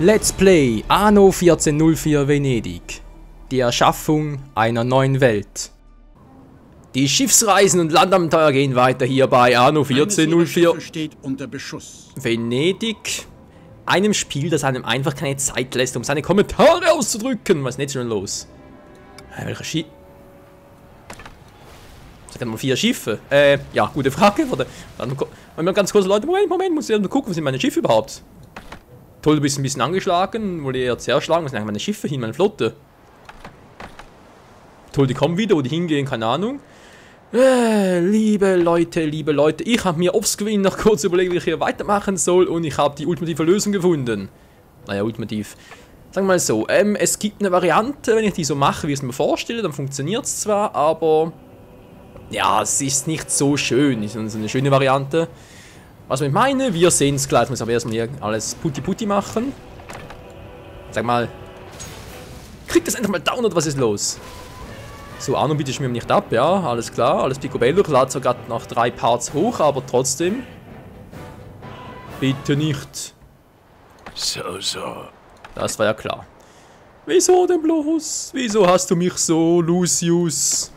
Let's Play Anno 1404 Venedig. Die Erschaffung einer neuen Welt. Die Schiffsreisen und Landabenteuer gehen weiter hier bei Anno 1404 steht unter Beschuss. Venedig. Einem Spiel, das einem einfach keine Zeit lässt, um seine Kommentare auszudrücken. Was ist nicht schon los? Äh, welcher Schiff? Sag mal vier Schiffe. Äh, ja, gute Frage. Warte, dann mal ganz kurz, Leute, Moment, Moment, muss ich mal gucken, was sind meine Schiffe überhaupt? Toll, du bist ein bisschen angeschlagen, wurde eher zerschlagen. Was sind eigentlich meine Schiffe hin, meine Flotte? Toll, die kommen wieder, wo die hingehen, keine Ahnung. Äh, liebe Leute, liebe Leute, ich habe mir Gewinn noch kurz überlegt, wie ich hier weitermachen soll und ich habe die ultimative Lösung gefunden. Naja, ultimativ. Sagen wir mal so, ähm, es gibt eine Variante, wenn ich die so mache, wie ich es mir vorstelle, dann funktioniert es zwar, aber... Ja, es ist nicht so schön, ist eine schöne Variante. Was ich meine, wir sehen es gleich. Ich muss aber erstmal hier alles putti-putti machen. Sag mal. Kriegt das endlich mal down oder was ist los? So, Arno bitte mir nicht ab, ja, alles klar. Alles picobello. Ich lade sogar noch drei Parts hoch, aber trotzdem. Bitte nicht. So, so. Das war ja klar. Wieso denn bloß? Wieso hast du mich so, Lucius?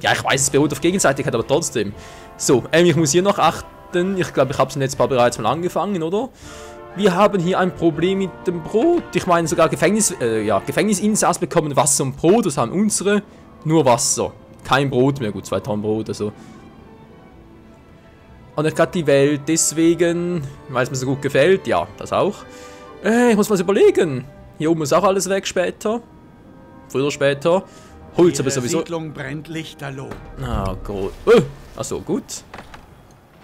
Ja, ich weiß, es beruht auf Gegenseitigkeit, aber trotzdem. So, ähm, ich muss hier noch achten achten. Ich glaube, ich habe es jetzt bereits mal angefangen, oder? Wir haben hier ein Problem mit dem Brot. Ich meine, sogar Gefängnis, äh, ja, Gefängnisinsass bekommen Wasser und Brot. Das haben unsere. Nur Wasser. Kein Brot mehr. Gut, zwei Tonnen Brot, also. Und ich gerade die Welt, deswegen, weil es mir so gut gefällt. Ja, das auch. Äh, ich muss was überlegen. Hier oben muss auch alles weg später. Früher oder später. Holz aber sowieso. Die Siedlung brennt lichterloh. Ah, gut. Oh, achso, gut.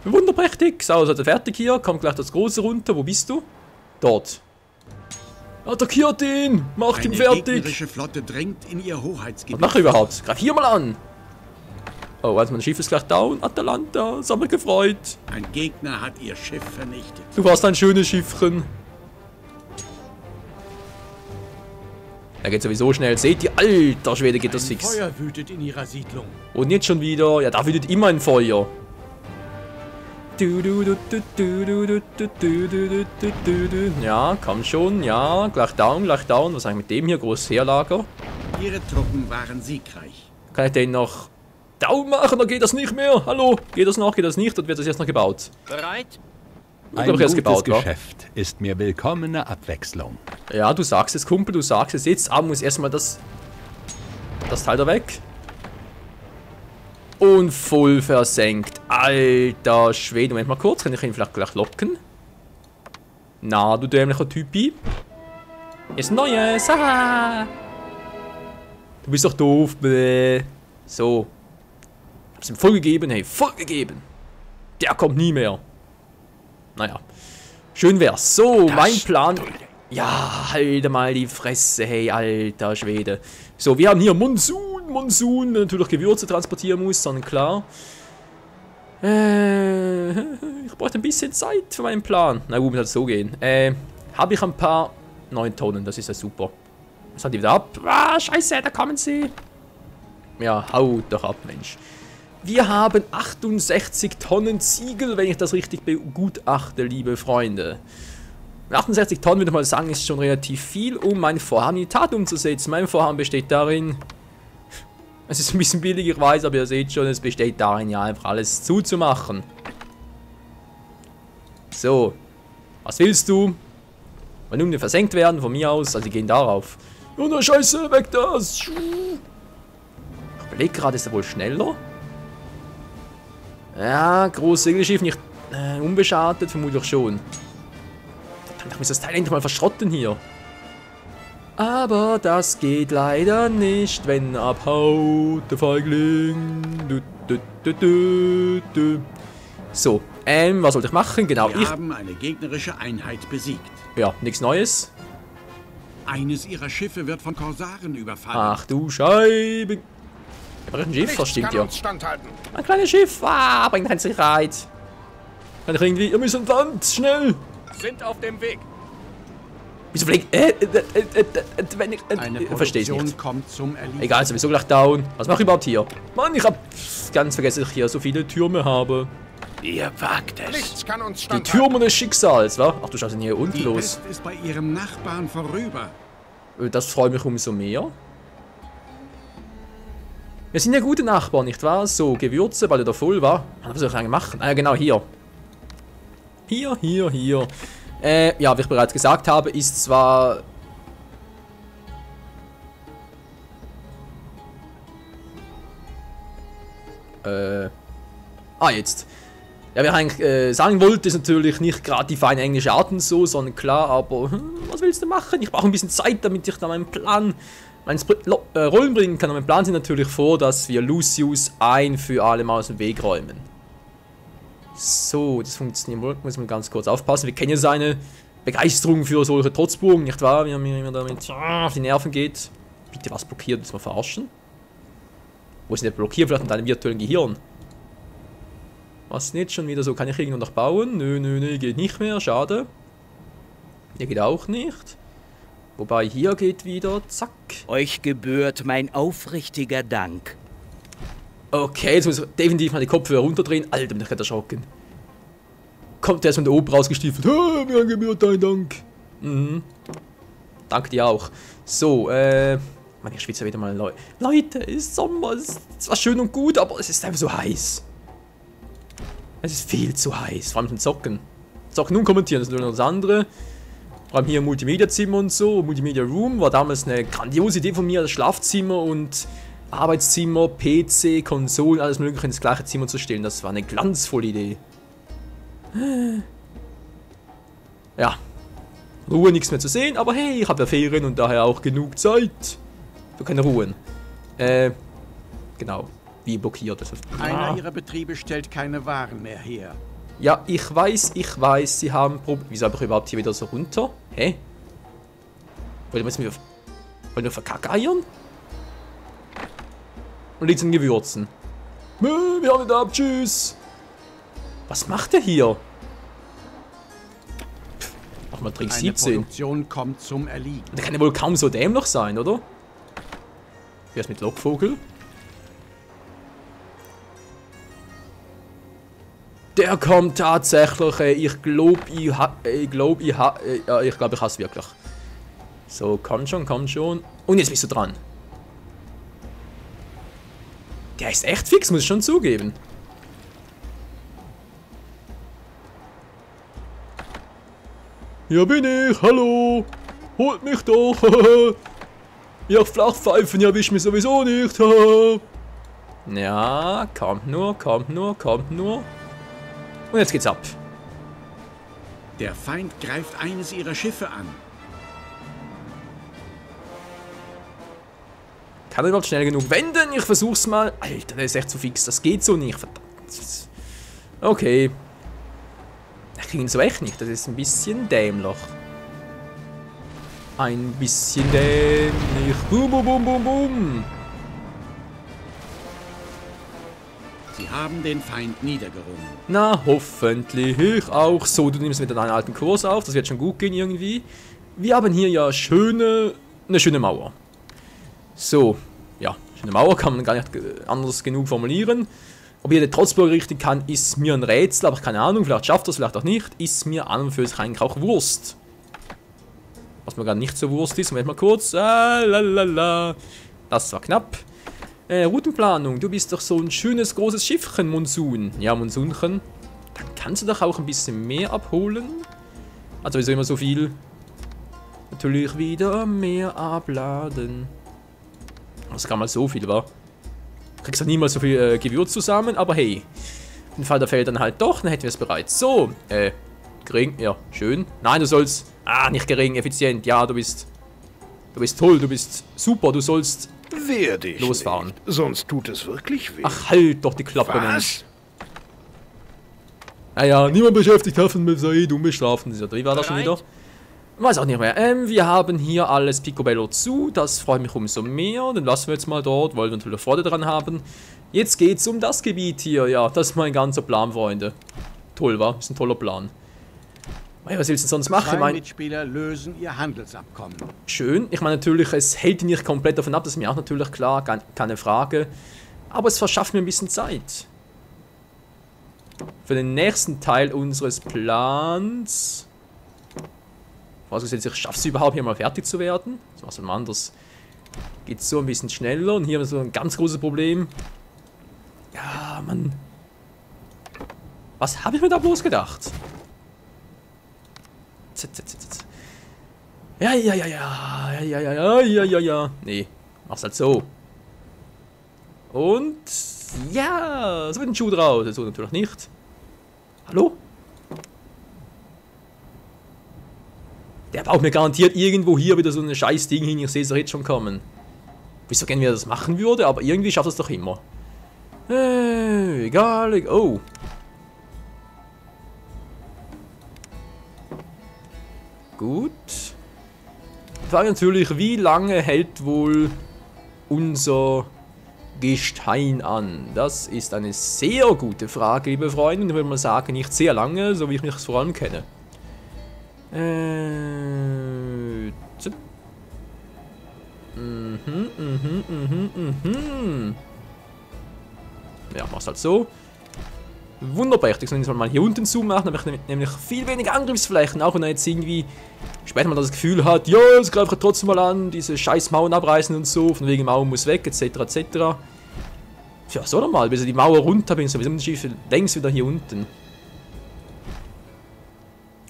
Wunderprächtig. So, also fertig hier. Kommt gleich das große runter. Wo bist du? Dort. Attackiert ihn! Macht ihn fertig! Die Flotte drängt in ihr Hoheitsgebiet. Was mach ich überhaupt? Greif hier mal an! Oh, also mein Schiff ist gleich down. Atalanta, mich gefreut. Ein Gegner hat ihr Schiff vernichtet. Du warst ein schönes Schiffchen. Er geht sowieso schnell. Seht ihr? Alter Schwede geht das fix. Feuer wütet in ihrer Siedlung. Und jetzt schon wieder. Ja, da wütet immer ein Feuer. Ja, komm schon, ja, gleich down, gleich down. Was ist eigentlich mit dem hier? Großes Heerlager. Ihre Truppen waren siegreich. Kann ich den noch down machen? Dann geht das nicht mehr. Hallo, geht das noch? Geht das nicht? Oder wird das jetzt noch gebaut? Bereit? Ein gutes gebaut, Geschäft wa? ist mir willkommene Abwechslung. Ja, du sagst es, Kumpel, du sagst es jetzt. Aber muss erstmal das, das Teil da weg. Und voll versenkt. Alter Schwede. Moment mal kurz. Kann ich ihn vielleicht gleich locken? Na, du dämlicher Typi. Ist ein neues. Haha. Du bist doch doof. Bäh. So. Hab's ihm voll gegeben. Hey, voll gegeben. Der kommt nie mehr. Naja. Schön wär's. So, das mein Plan. Ja, halte mal die Fresse. Hey, alter Schwede. So, wir haben hier Monsun. Monsun natürlich Gewürze transportieren muss, sondern klar. Äh, ich brauche ein bisschen Zeit für meinen Plan. Na gut, muss halt so gehen. Äh, habe ich ein paar 9 Tonnen, das ist ja super. Was hat die wieder ab? Ah, scheiße, da kommen sie. Ja, haut doch ab, Mensch. Wir haben 68 Tonnen Ziegel, wenn ich das richtig begutachte, liebe Freunde. 68 Tonnen, würde ich mal sagen, ist schon relativ viel, um mein Vorhaben in die Tat umzusetzen. Mein Vorhaben besteht darin, es ist ein bisschen billig, ich weiß, aber ihr seht schon, es besteht darin, ja einfach alles zuzumachen. So. Was willst du? Volumen versenkt werden, von mir aus, also die gehen darauf. Oh, na scheiße, weg das! Ich überlege gerade, ist er wohl schneller? Ja, großes Segelschiff, nicht äh, unbeschadet, vermutlich schon. Dann muss das Teil endlich mal verschrotten hier. Aber das geht leider nicht, wenn abhaut der Feigling. Du, du, du, du, so, ähm, was sollte ich machen? Genau, Wir ich... haben eine gegnerische Einheit besiegt. Ja, nichts Neues. Eines ihrer Schiffe wird von Korsaren überfallen. Ach du Scheibe. Ja, ein Schiff, das stimmt ja. Ein kleines Schiff, ah, bringt keine Sicherheit. Kann ich irgendwie, ihr müsst an Land, schnell. Sind auf dem Weg. Wieso fliegt. Äh, äh, äh, äh, wenn ich. Äh, Eine verstehe nicht. kommt zum Erliegen. Egal, sowieso gleich down. Was mache ich überhaupt hier? Mann, ich hab ganz vergessen, dass ich hier so viele Türme habe. Ihr wagt es. Nichts kann uns Die. Türme des Schicksals, wa? Ach, du schaust denn hier unten Die los. Pest ist bei ihrem Nachbarn vorüber. Äh, Das freut mich umso mehr. Wir sind ja gute Nachbarn, nicht wahr? So, Gewürze, weil er da voll war. Was soll ich eigentlich machen? Ah, ja, genau, hier. Hier, hier, hier. Äh, ja, wie ich bereits gesagt habe, ist zwar... Äh... Ah, jetzt. Ja, wie ich eigentlich äh, sagen wollte, ist natürlich nicht gerade die feine englische Art und so, sondern klar, aber hm, was willst du machen? Ich brauche ein bisschen Zeit, damit ich da meinen Plan, meinen Spr- äh, Rollen bringen kann. Und mein Plan sieht natürlich vor, dass wir Lucius ein für alle Mal aus dem Weg räumen. So, das funktioniert wohl. Muss man ganz kurz aufpassen. Wir kennen ja seine Begeisterung für solche Trotzburgen, nicht wahr? Er mir immer damit auf die Nerven geht. Bitte was blockiert, müssen wir verarschen? Wo ist denn der blockiert? Vielleicht mit einem virtuellen Gehirn. Was nicht schon wieder so? Kann ich irgendwo noch bauen? Nö, nö, nö, geht nicht mehr. Schade. Hier geht auch nicht. Wobei hier geht wieder. Zack. Euch gebührt mein aufrichtiger Dank. Okay, jetzt muss ich definitiv mal die Kopfhörer runterdrehen. Alter, bin ich gerade erschrocken. Kommt der ist der Ober rausgestiefelt. Ha, mir gebührt dein Dank. Mhm. Danke dir auch. So, äh. Mann, ich schwitze wieder mal. Leu Leute, es ist Sommer. Es ist zwar schön und gut, aber es ist einfach so heiß. Es ist viel zu heiß. Vor allem zum Zocken. Zocken und kommentieren, das ist nur noch das andere. Vor allem hier im Multimedia-Zimmer und so. Multimedia Room war damals eine grandiose Idee von mir, das Schlafzimmer und Arbeitszimmer, PC, Konsolen, alles mögliche ins gleiche Zimmer zu stellen. Das war eine glanzvolle Idee. Ja. Ruhe, nichts mehr zu sehen, aber hey, ich habe ja Ferien und daher auch genug Zeit. Du kannst ruhen. Äh, genau. Wie blockiert das? Einer ihrer Betriebe stellt keine Waren mehr her. Ja, ich weiß, ich weiß, sie haben Probleme. Wieso habe ich überhaupt hier wieder so runter? Hä? Wollen wir jetzt wieder... Wollen wir verkackeiern? Und liegt in Gewürzen. Wir haben nicht ab, tschüss. Was macht er hier? Pff, Mach mal Trick Eine 17. Produktion kommt zum Erliegen. Der kann ja wohl kaum so dämlich sein, oder? Wie ist mit Lockvogel? Der kommt tatsächlich. Ey. Ich glaube, ich ha ich glaube, ich ha äh, ich glaube, ich hasse wirklich. So, komm schon, komm schon. Und jetzt bist du dran. Der ist echt fix, muss ich schon zugeben. Hier bin ich, hallo. Holt mich doch. Ihr Flachpfeifen, ihr wischt mich sowieso nicht. ja, kommt nur, kommt nur, kommt nur. Und jetzt geht's ab. Der Feind greift eines ihrer Schiffe an. Kann er überhaupt schnell genug wenden? Ich versuch's mal. Alter, der ist echt zu fix. Das geht so nicht. Verdammt. Okay. Ich krieg ihn so echt nicht. Das ist ein bisschen dämlich. Ein bisschen dämlich. Boom, boom, boom, boom, boom. Sie haben den Feind niedergerungen. Na, hoffentlich auch. So, du nimmst wieder deinen alten Kurs auf. Das wird schon gut gehen irgendwie. Wir haben hier ja schöne, eine schöne Mauer. So, ja, schöne Mauer kann man gar nicht äh, anders genug formulieren. Ob den Trotzburg richten kann, ist mir ein Rätsel, aber keine Ahnung, vielleicht schafft es, vielleicht auch nicht. Ist mir an und für sich eigentlich auch Wurst. Was mir gar nicht so Wurst ist, Moment mal kurz. Ah, lalala. Das war knapp. Äh, Routenplanung, du bist doch so ein schönes großes Schiffchen, Monsun. Ja, Monsunchen. Dann kannst du doch auch ein bisschen mehr abholen. Also wieso immer so viel? Natürlich wieder mehr abladen. Das kann mal so viel, war. Kriegst du niemals so viel äh, Gewürz zusammen, aber hey. Im Fall der Fälle dann halt doch, dann hätten wir es bereits. So, äh, gering, ja, schön. Nein, du sollst, ah, nicht gering, effizient, ja, du bist, du bist toll, du bist super, du sollst, Wehr dich Losfahren. Nicht, sonst tut es wirklich weh. ach, halt doch die Klappe, Mensch. Was? Naja, niemand beschäftigt Hafen mit Said unbestrafen. Wie war das schon wieder? Weiß auch nicht mehr. Ähm, wir haben hier alles Picobello zu. Das freut mich umso mehr. Dann lassen wir jetzt mal dort, weil wir natürlich Freude dran haben. Jetzt geht's um das Gebiet hier. Ja, das ist mein ganzer Plan, Freunde. Toll, wa? Ist ein toller Plan. Hey, was willst du sonst machen? Ich Zwei Mitspieler lösen ihr Handelsabkommen. schön. Ich meine natürlich, es hält ihn nicht komplett davon ab. Das ist mir auch natürlich klar. kein- Keine Frage. Aber es verschafft mir ein bisschen Zeit. für den nächsten Teil unseres Plans. Vorausgesetzt, ich schaffe es überhaupt hier mal fertig zu werden. Das war so anders. Geht so ein bisschen schneller. Und hier haben wir so ein ganz großes Problem. Ja, Mann. Was habe ich mir da bloß gedacht? Z, z, z, ja, ja, ja, ja. Ja, ja, ja, ja, ja, ja. Nee, mach's halt so. Und ja, so wird ein Schuh draus. So natürlich nicht. Hallo? Der baut mir garantiert irgendwo hier wieder so ein scheiß Ding hin. Ich sehe es doch jetzt schon kommen. Wieso gerne, wie er das machen würde, aber irgendwie schafft es doch immer. Äh, egal. Oh. Gut. Frage natürlich, wie lange hält wohl unser Gestein an? Das ist eine sehr gute Frage, liebe Freunde. Ich würde mal sagen, nicht sehr lange, so wie ich mich vor allem kenne. Äh, mhm, mhm, mhm, mhm. Ja, mach's halt so. Wunderbar, ich soll mal hier unten zumachen, dann habe ich nämlich viel weniger Angriffsflächen, auch wenn er jetzt irgendwie später mal das Gefühl hat, ja, es greift trotzdem mal an, diese scheiß Mauern abreißen und so, von wegen Mauer muss weg, etc., etc. Tja, so nochmal, bis er die Mauer runter bin, so wie sind die Schiffe längst wieder hier unten.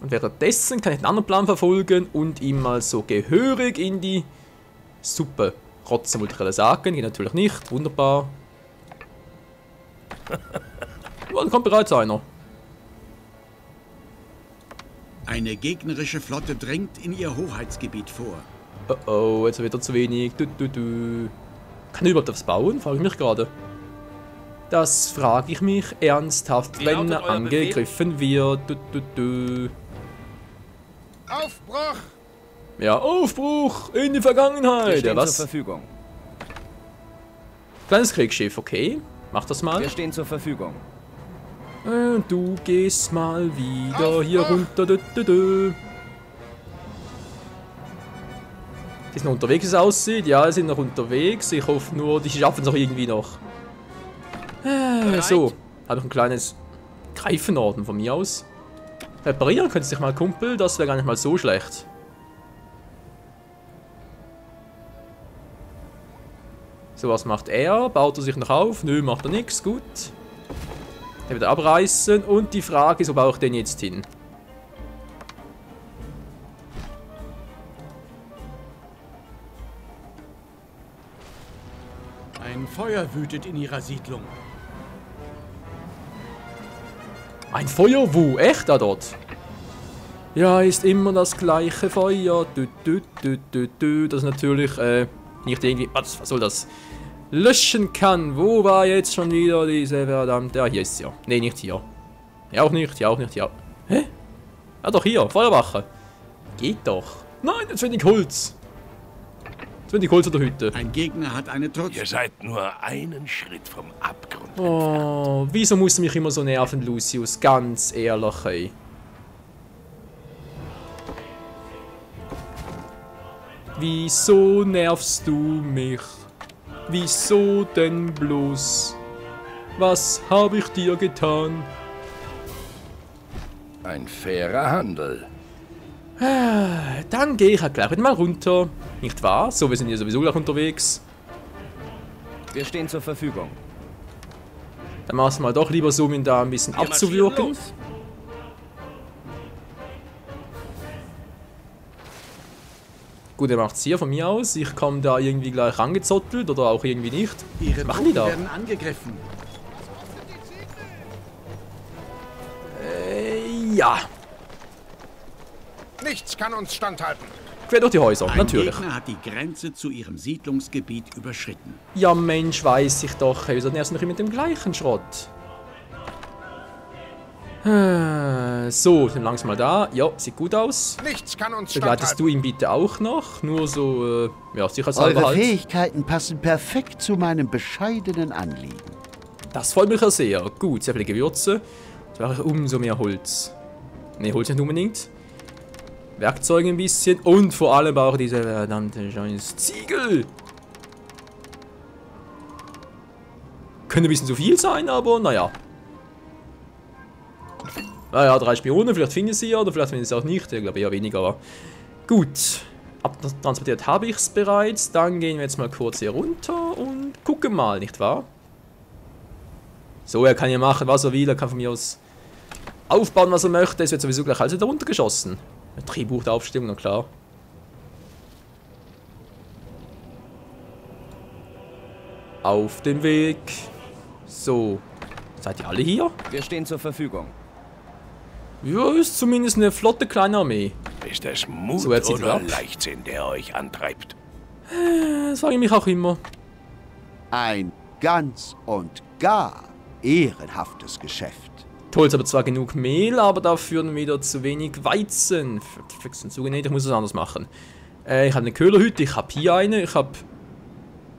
Und währenddessen kann ich einen anderen Plan verfolgen und ihm mal so gehörig in die Suppe rotzen, wollte ich sagen. Geht natürlich nicht. Wunderbar. Ja, dann kommt bereits einer. Eine gegnerische Flotte drängt in ihr Hoheitsgebiet vor. Oh oh, jetzt wieder zu wenig. Du, du, du. Kann ich überhaupt was bauen? Frage ich mich gerade. Das frage ich mich ernsthaft, Wie wenn er angegriffen wird. Du, du, du. Aufbruch! Ja, Aufbruch in die Vergangenheit. Ja, zur was? Verfügung. Kleines Kriegsschiff, okay. Mach das mal. Wir stehen zur Verfügung. Äh, Du gehst mal wieder Auf, hier runter. Du, du, du. Die sind noch unterwegs, wie es aussieht. Ja, sie sind noch unterwegs. Ich hoffe nur, die schaffen es auch irgendwie noch. Äh, so. Habe ich ein kleines Greifenorden von mir aus. Reparieren könntest du dich mal, Kumpel. Das wäre gar nicht mal so schlecht. So, was macht er? Baut er sich noch auf? Nö, macht er nichts. Gut. Der wieder abreißen. Und die Frage ist, wo baue ich den jetzt hin? Ein Feuer wütet in ihrer Siedlung. Ein Feuer? Wo? Echt da dort? Ja, ist immer das gleiche Feuer. Du, du, du, du, du. Das natürlich äh, nicht irgendwie... Was, was soll das? Löschen kann. Wo war jetzt schon wieder diese verdammte... Ja, hier ist sie ja. Nee, nicht hier. Ja, auch nicht, hier auch nicht, ja. Hä? Ja, doch hier. Feuerwache. Geht doch. Nein, jetzt wenig Holz. Jetzt wenig Holz an der Hütte. Ein Gegner hat eine Trotz. Ihr seid nur einen Schritt vom Abgrund. Oh, wieso musst du mich immer so nerven, Lucius? Ganz ehrlich, ey. Wieso nervst du mich? Wieso denn bloß? Was habe ich dir getan? Ein fairer Handel. Dann gehe ich halt gleich wieder mal runter. Nicht wahr? So, wir sind hier sowieso gleich unterwegs. Wir stehen zur Verfügung. Dann machst du mal doch lieber so, um ihn da ein bisschen Wir marschieren abzuwirken. Gut, er macht's hier von mir aus. Ich komme da irgendwie gleich rangezottelt oder auch irgendwie nicht. Ihre Was machen die da? werden angegriffen. Äh, ja. Nichts kann uns standhalten. Quer durch die Häuser, Ein natürlich. Gegner hat die Grenze zu ihrem Siedlungsgebiet überschritten. Ja, Mensch, weiß ich doch. Wieso nervst du mich mit dem gleichen Schrott? Äh, So, dann langsam mal da. Ja, sieht gut aus. Nichts kann uns Begleitest du ihn bitte auch noch? Nur so, äh, ja, sicherheitshalber Eure halt. Fähigkeiten passen perfekt zu meinem bescheidenen Anliegen. Das freut mich ja sehr. Gut, sehr viele Gewürze. Jetzt brauche ich umso mehr Holz. Ne, Holz nicht unbedingt. Werkzeuge ein bisschen. Und vor allem brauche ich diese verdammte scheiß Ziegel. Könnte ein bisschen zu viel sein, aber naja. Naja, drei Spione, vielleicht finden sie ja, oder vielleicht finden sie auch nicht. Ich glaube eher weniger, aber gut. Abtransportiert habe ich es bereits. Dann gehen wir jetzt mal kurz hier runter und gucken mal, nicht wahr? So, er kann ja machen, was er will. Er kann von mir aus aufbauen, was er möchte. Es wird sowieso gleich alles wieder runtergeschossen. Drehbuch der Aufstellung, na klar. Auf dem Weg. So. Seid ihr alle hier? Wir stehen zur Verfügung. Ja, ist zumindest eine flotte kleine Armee. Ist es Mut So, er oder ab. Leichtsinn, der euch antreibt? Das frage ich mich auch immer. Ein ganz und gar ehrenhaftes Geschäft. Toll, ist aber zwar genug Mehl, aber dafür wieder zu wenig Weizen. Fixen zugenäht, ich muss es anders machen. Äh, ich habe eine Köhlerhütte, ich habe hier eine, ich habe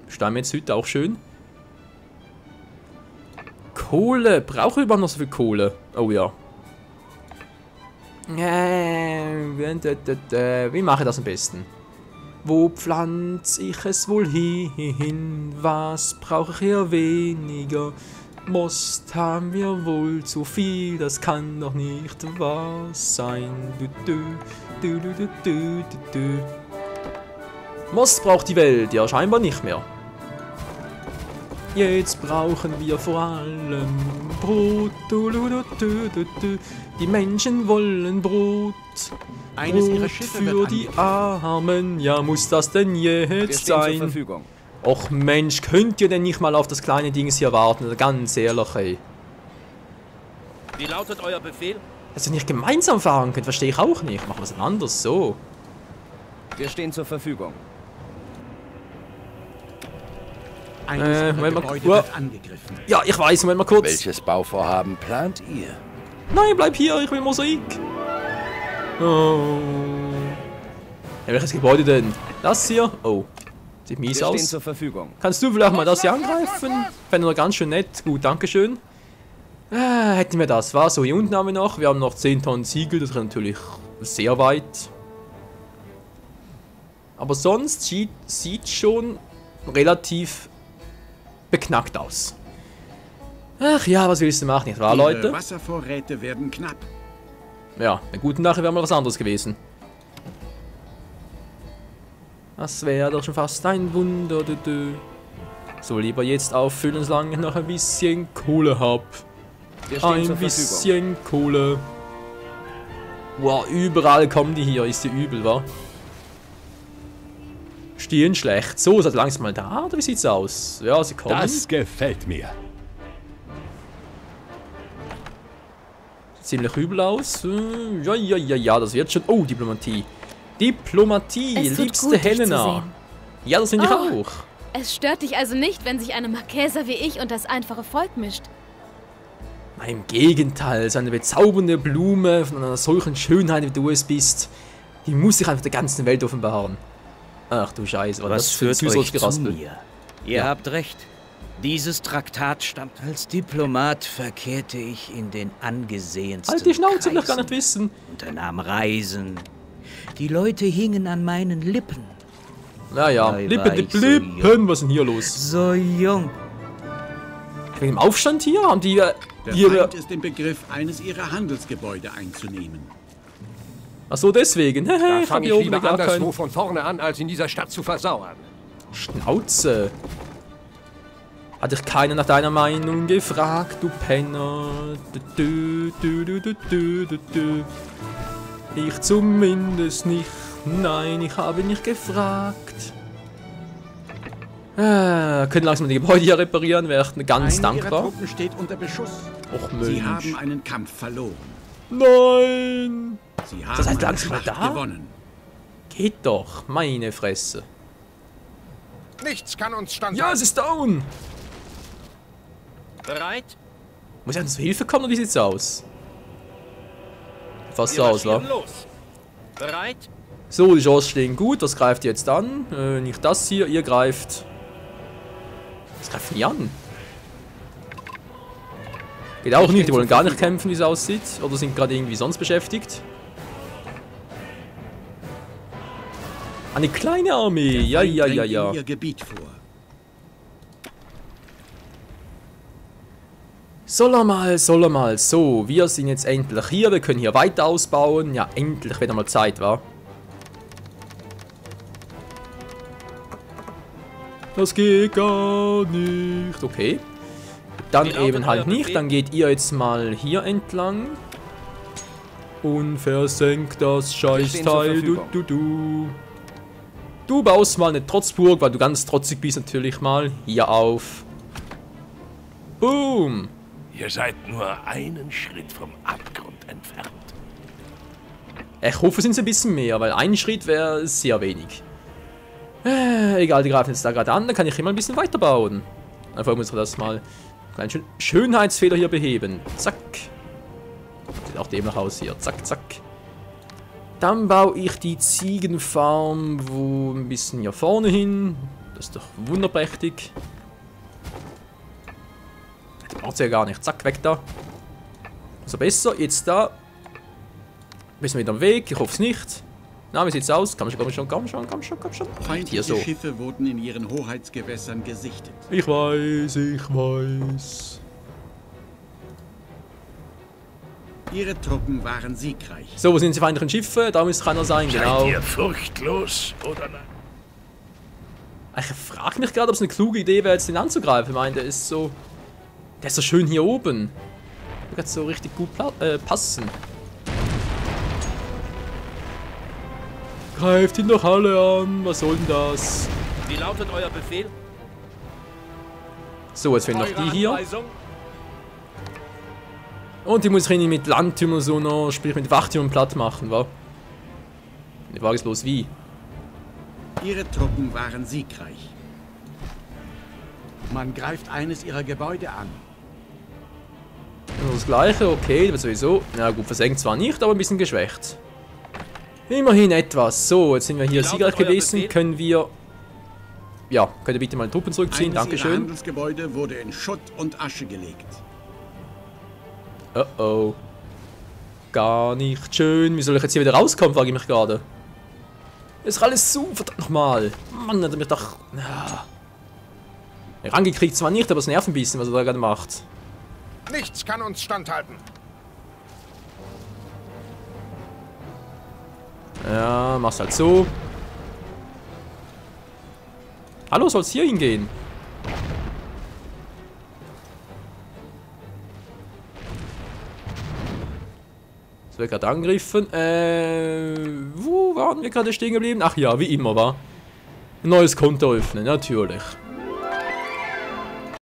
Steinmetzhütte, auch schön. Kohle, brauche ich überhaupt noch so viel Kohle? Oh ja. Äh, wie mache ich das am besten? Wo pflanze ich es wohl hin? Was brauche ich hier weniger? Most haben wir wohl zu viel, das kann doch nicht wahr sein. Du, du, du. Most braucht die Welt, ja scheinbar nicht mehr. Jetzt brauchen wir vor allem Brot. Die Menschen wollen Brot. Eines ihrer Schiffe für die. Armen. Ja, muss das denn jetzt sein? Och Mensch, könnt ihr denn nicht mal auf das kleine Dings hier warten? Ganz ehrlich, ey. Wie lautet euer Befehl? Dass ihr nicht gemeinsam fahren könnt, verstehe ich auch nicht. Machen wir es anders, so. Wir stehen zur Verfügung. Eines Äh, Moment mal- angegriffen. Ja, ich weiß, Moment mal kurz. Welches Bauvorhaben plant ihr? Nein, bleib hier, ich will Mosaik. Oh. Ja, welches Gebäude denn? Das hier? Oh. Sieht mies Wir aus. zur Verfügung. Kannst du vielleicht mal das hier angreifen? Fände er ganz schön nett. Gut, dankeschön. Äh, hätten wir das. War so, hier unten haben wir noch. Wir haben noch 10 Tonnen Ziegel, das ist natürlich sehr weit. Aber sonst sieht, sieht schon relativ beknackt aus. Ach ja, was willst du machen, nicht wahr, Leute? Wasservorräte werden knapp. Ja, eine gute Nachricht wäre mal was anderes gewesen. Das wäre doch schon fast ein Wunder. Du, du. So, lieber jetzt auffüllen, solange ich noch ein bisschen Kohle hab. Ein bisschen Kohle. Wow, überall kommen die hier. Ist die übel, wa? Stehen schlecht. So, seid ihr langsam mal da, oder wie sieht's aus? Ja, sie kommen. Das gefällt mir. ziemlich übel aus. Äh, Ja, ja, ja, ja, das wird schon. Oh, Diplomatie. Diplomatie, liebste gut, Helena. Ja, das finde ich Oh. auch. Es stört dich also nicht, wenn sich eine Marquesa wie ich und das einfache Volk mischt. Nein, Im Gegenteil, so eine bezaubernde Blume von einer solchen Schönheit, wie du es bist, die muss sich einfach der ganzen Welt offenbaren. Ach du Scheiße, was, Was führt euch zu mir? Ihr habt recht. Dieses Traktat stammt als Diplomat verkehrte ich in den angesehensten Halt die Schnauze, will ich gar Kreisen, nicht wissen. unternahm Reisen. Die Leute hingen an meinen Lippen. Naja, Lippen, Lippen, Lippen, was ist denn hier los? So jung. Wegen dem Aufstand hier? Haben die äh, Der ihre... Feind ist im Begriff, eines ihrer Handelsgebäude einzunehmen. Achso, deswegen. Da ich hab fange hier ich lieber anderswo keinen... von vorne an, als in dieser Stadt zu versauern. Schnauze. Hat dich keiner nach deiner Meinung gefragt, du Penner. Du, du, du, du, du, du, du. Ich zumindest nicht. Nein, ich habe nicht gefragt. Äh, können langsam die Gebäude hier reparieren, wäre ich ganz Eine ihrer dankbar. Truppen steht unter Beschuss. Och Sie haben einen Kampf verloren. Nein! Sie haben heißt eine langsam da? gewonnen. Geht doch, meine Fresse. Nichts kann uns standhalten. Ja, es ist down! Bereit? Muss ich an zur Hilfe kommen oder wie sieht's aus? Fast so aus, wa? Bereit? So, die Chance stehen gut. Was greift ihr jetzt an? Äh, nicht das hier. Ihr greift. Was greift ihr an? Geht auch nicht. Die wollen gar nicht kämpfen, wie es aussieht. Oder sind gerade irgendwie sonst beschäftigt. Eine kleine Armee. Ja, ja, ja, ja. Ihr Gebiet vor. Soll er mal, soll er mal. So, wir sind jetzt endlich hier. Wir können hier weiter ausbauen. Ja, endlich, wenn mal Zeit war. Das geht gar nicht. Okay. Dann lautet eben halt nicht. Dann geht ihr jetzt mal hier entlang. Und versenkt das Scheißteil. Du, du, du. Du baust mal eine Trotzburg, weil du ganz trotzig bist natürlich mal. Hier auf. Boom. Ihr seid nur einen Schritt vom Abgrund entfernt. Ich hoffe, es sind ein bisschen mehr, weil ein Schritt wäre sehr wenig. Äh, egal, die greifen jetzt da gerade an, dann kann ich hier mal ein bisschen weiterbauen. Einfach muss ich das mal kleinen Schön Schönheitsfehler hier beheben. Zack. Sieht auch dämlich aus hier. Zack, zack. Dann baue ich die Ziegenfarm wo ein bisschen hier vorne hin. Das ist doch wunderprächtig. Die braucht ja gar nicht. Zack, weg da. So besser. Jetzt da. Bisschen wieder am Weg. Ich hoffe es nicht. Na, wie sieht's aus? Komm schon, komm schon, komm schon, komm schon, komm schon. Hier Feindliche so. Schiffe wurden in ihren Hoheitsgewässern gesichtet. Ich weiß, ich weiß. Ihre Truppen waren siegreich. So, wo sind die feindlichen Schiffe? Da müsste keiner sein, genau. Seid ihr furchtlos oder nein? Ich frage mich gerade, ob es eine kluge Idee wäre, jetzt den anzugreifen. Ich meine, der ist so... Der ist so schön hier oben. Der wird so richtig gut äh, passen. Greift ihn doch alle an. Was soll denn das? Wie lautet euer Befehl? So, jetzt fehlen noch die hier. Und die muss ich mit Landtümern so noch, sprich mit Wachtürmen platt machen, wa? Die Frage ist bloß wie. Ihre Truppen waren siegreich. Man greift eines ihrer Gebäude an. Das gleiche, okay, aber sowieso. Na gut, versenkt zwar nicht, aber ein bisschen geschwächt. Immerhin etwas. So, jetzt sind wir hier Lautet siegreich gewesen. Befehl? Können wir... Ja, könnt ihr bitte mal Truppen zurückziehen, Eines Dankeschön. Handelsgebäude wurde in Schutt und Asche gelegt. Oh oh. Gar nicht schön. Wie soll ich jetzt hier wieder rauskommen, frage ich mich gerade. Ist alles zu, verdammt nochmal. Mann, hat er mich doch... Ja. Rangekriegt zwar nicht, aber es nervt ein bisschen, was er da gerade macht. Nichts kann uns standhalten. Ja, mach's halt so. Hallo, soll's hier hingehen? Es wird gerade angegriffen. Äh, wo waren wir gerade stehen geblieben? Ach ja, wie immer, war. Neues Konto öffnen, natürlich.